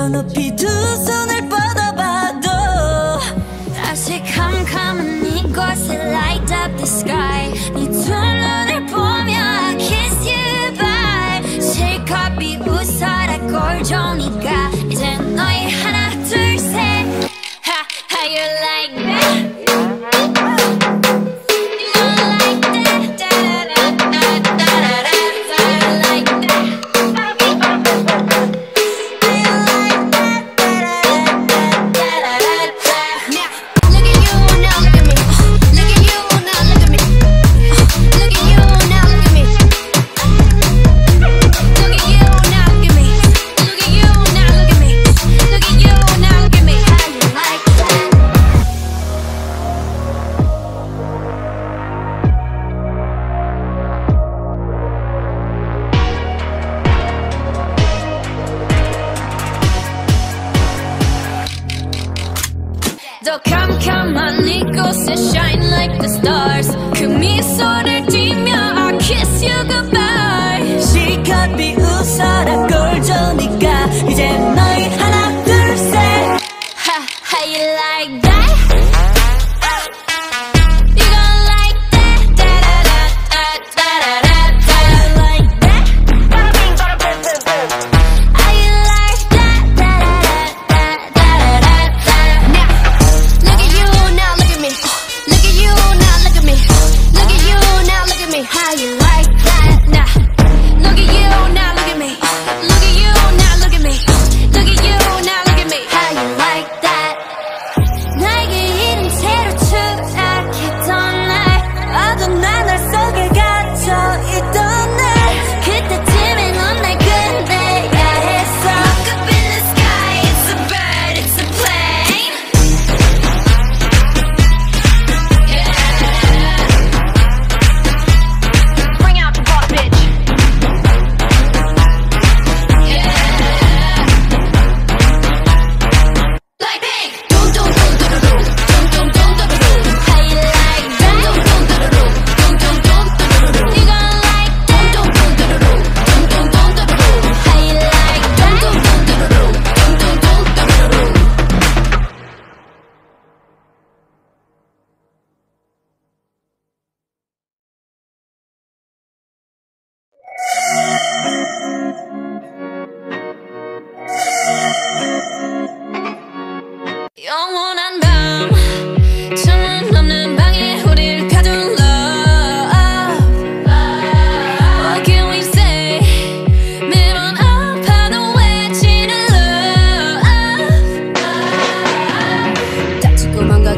anapita Då kan kan man gå sig shine like the stars. Kom i soder I kiss you goodbye. 시간 could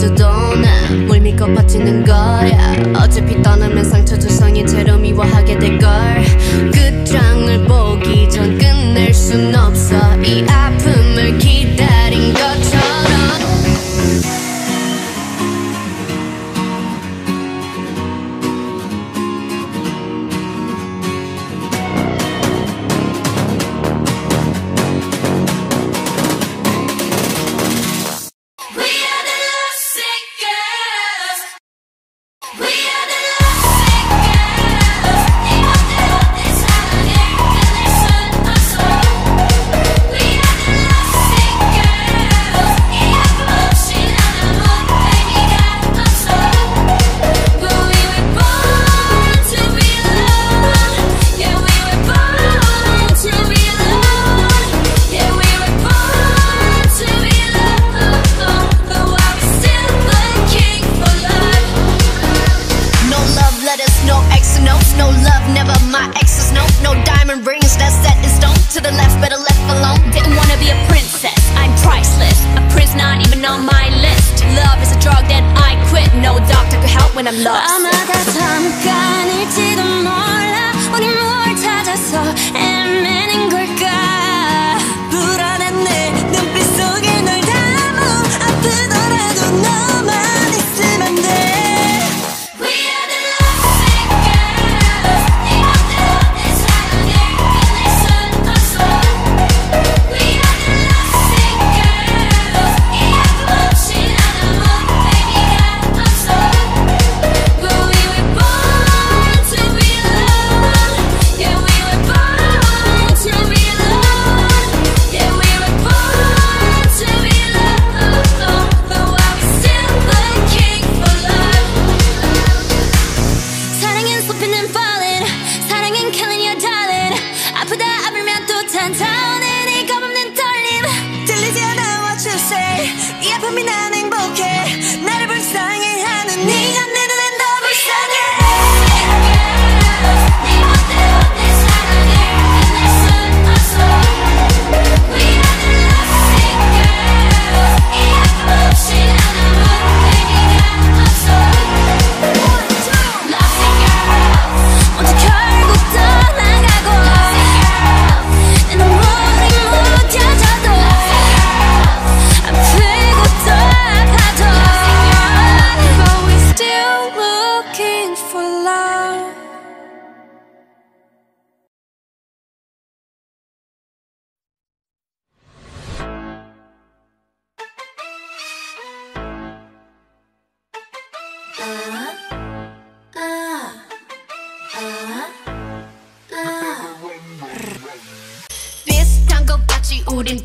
가져도 나뭘 믿고 버티는 거야. 어차피 떠나면 상처 조성이 죄로 미워하게 될걸. 그 끝장을 보기 전 끝낼 순 없어 on my list. Love is a drug that I quit. No doctor could help when I'm lost. 감사합니다.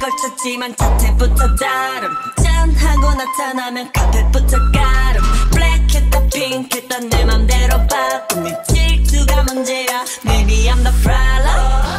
걸 걸쳤지만 자태부터 다름. 짠하고 나타나면 카펫부터 가름. 블랙했다 핑크했다 내 맘대로 바꿈 네 질투가 문제야 Maybe I'm the problem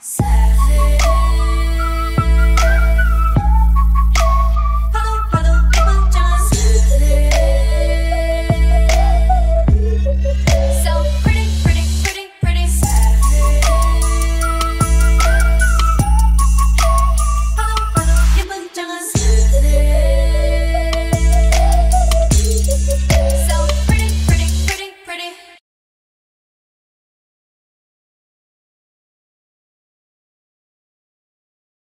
Seven.